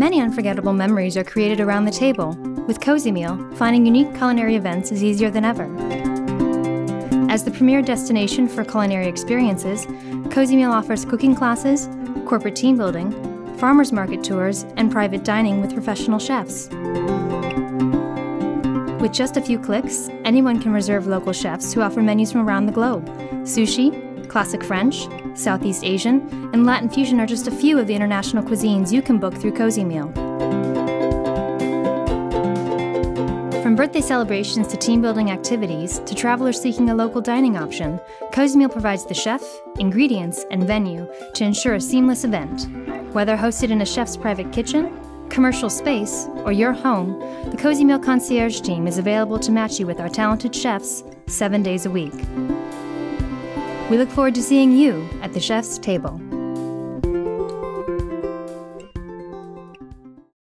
Many unforgettable memories are created around the table. With Cozymeal, finding unique culinary events is easier than ever. As the premier destination for culinary experiences, Cozymeal offers cooking classes, corporate team building, farmers market tours, and private dining with professional chefs. With just a few clicks, anyone can reserve local chefs who offer menus from around the globe. Sushi, classic French, Southeast Asian, and Latin fusion are just a few of the international cuisines you can book through Cozymeal. From birthday celebrations to team building activities to travelers seeking a local dining option, Cozymeal provides the chef, ingredients, and venue to ensure a seamless event. Whether hosted in a chef's private kitchen, commercial space, or your home, the Cozymeal Concierge team is available to match you with our talented chefs seven days a week. We look forward to seeing you at the chef's table.